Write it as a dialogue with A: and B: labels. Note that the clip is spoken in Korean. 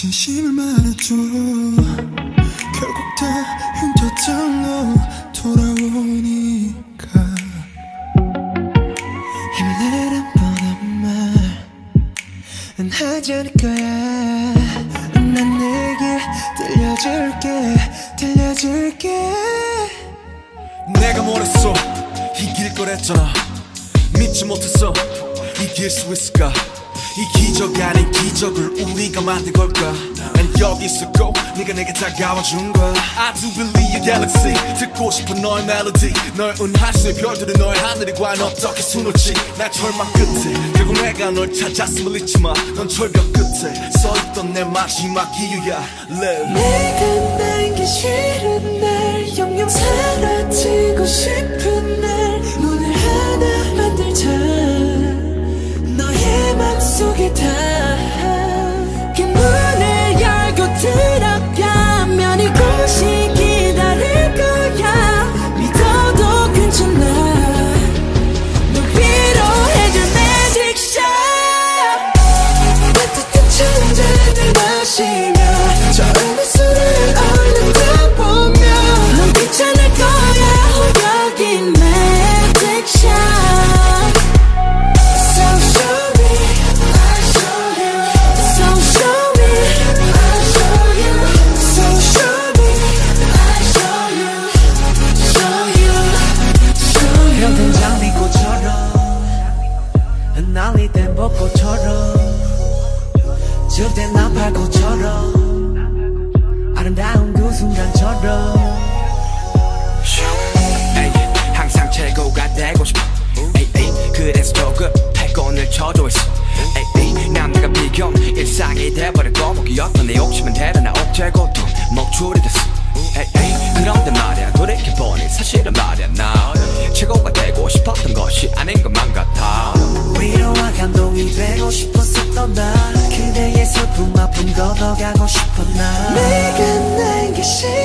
A: 진심을 말해줘 결국 다너 돌아오니까. 힘을 내란 뻔한 말은 하지 않을 거야. 난 내게 들려줄게 들려줄게.
B: 내가 뭐랬어? 이길 거랬잖아. 믿지 못했어. 이길 수 있을까 이 기적 아닌 기적을 우리가 만든 걸까? 난 여기 있었고 네가 내게 다가와준 거야 I do believe your galaxy. 듣고 싶은 너의 멜로디 널 은하수의 별들은 너의 하늘이 과연 어떻게 수놓지? 날 절망 끝에 결국 내가 널 찾았음을 잊지 마넌 절벽 끝에 서있던 내 마지막 이유야. Live.
A: 내가 난게 싫은 날 영영 사라지고 싶은 날
C: 그래서 조금 패권을 쳐줘 있어. 에이, 남들과 비교 일상이 돼버렸고 목이었던 내 욕심은 대단한 억제고 또 목줄이 됐어. 에이, 그런데 말야 돌이켜보니 사실은 말야 나 최고가 되고 싶었던 것이 아닌 것만 같아.
D: 위로와 감동이 되고 싶었었던 나 그대의 슬픔 아픔 걷어가고 싶은 나.
A: 내가 난게 싫은